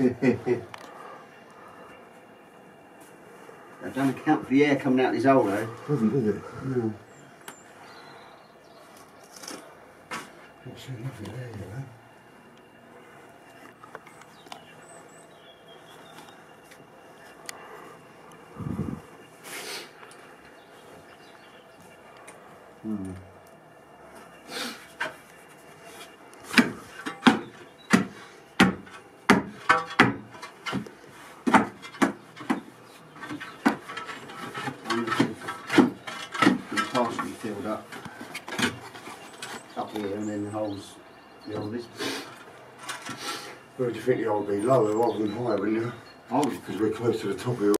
I don't account for the air coming out of his hole though. Doesn't, does it? No. That's so lovely there, you know. Hmm. Been partially filled up up here and then the holes beyond this. Where do you think the hole would be? Lower rather than higher, wouldn't you? Oh, Because we're close to the top of the